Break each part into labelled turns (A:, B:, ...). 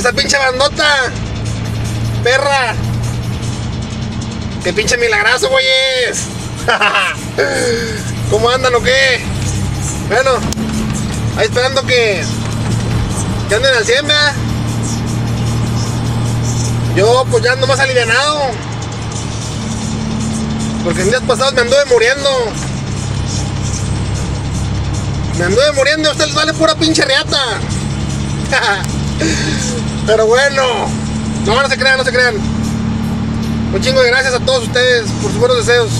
A: esa pinche bandota. Perra. Qué pinche milagrazo, güeyes. ¿Cómo andan o qué? Bueno, ahí esperando que, que anden al 100, ¿verdad? Yo pues ya ando más alivianado. Porque en días pasados me anduve muriendo. Me anduve muriendo a usted les vale pura pinche reata. Pero bueno, no, se crean, no se crean. Un chingo de gracias a todos ustedes por sus buenos deseos.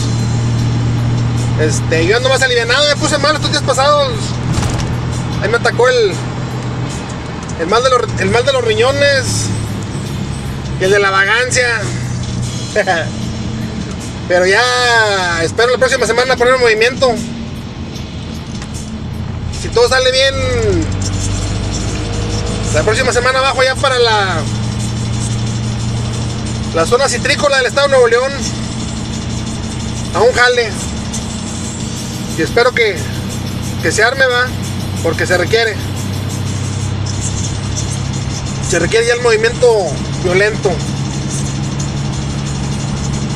A: Este, yo ando más alivianado, me puse mal estos días pasados. Ahí me atacó el. El mal de los, el mal de los riñones. Y el de la vagancia. Pero ya espero la próxima semana poner en movimiento. Si todo sale bien, la próxima semana bajo ya para la la zona citrícola del estado de Nuevo León a un jale. Y espero que, que se arme, va, porque se requiere. Se requiere ya el movimiento violento.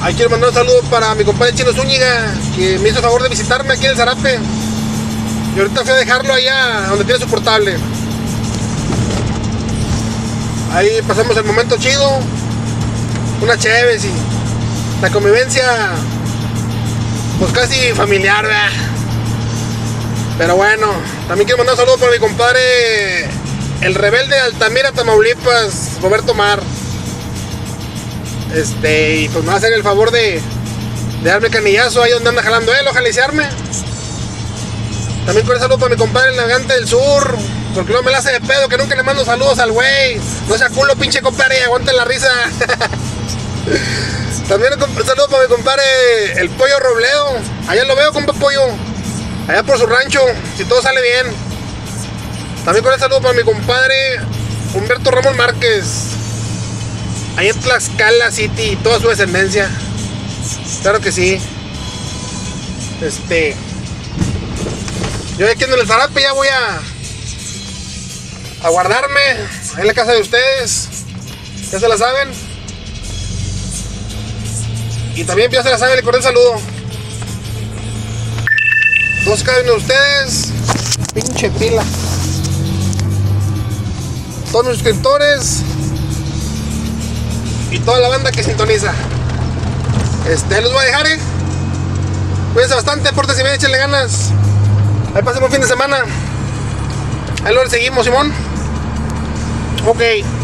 A: Ahí quiero mandar un saludo para mi compadre Chino Zúñiga, que me hizo el favor de visitarme aquí en el Zarape. Y ahorita fui a dejarlo allá donde tiene su portable. Ahí pasamos el momento chido. Una chévere y la convivencia, pues casi familiar, ¿verdad? Pero bueno, también quiero mandar un saludo para mi compadre, el rebelde de Altamira, Tamaulipas, Roberto Mar. Este, y pues me va a hacer el favor de, de darme canillazo ahí donde anda jalando él, ojalá iniciarme. También con el saludo para mi compadre el navegante del sur, porque no me la hace de pedo, que nunca le mando saludos al güey. No sea culo, pinche compadre, aguante la risa. También un saludo para mi compadre el pollo Robledo. Allá lo veo, compa pollo. Allá por su rancho, si todo sale bien. También con el saludo para mi compadre Humberto Ramos Márquez. Ahí en Tlaxcala City toda su descendencia. Claro que sí. Este. Yo aquí en el Zarape ya voy a. a guardarme. Ahí en la casa de ustedes. Ya se la saben. Y también ya se la saben, el saludo. Dos cada de ustedes. Pinche pila. Todos los suscriptores. Y toda la banda que sintoniza. Este, los voy a dejar, eh. Cuídense bastante, pórtense bien, échenle ganas. Ahí pasemos fin de semana. Ahí lo seguimos, Simón. Ok.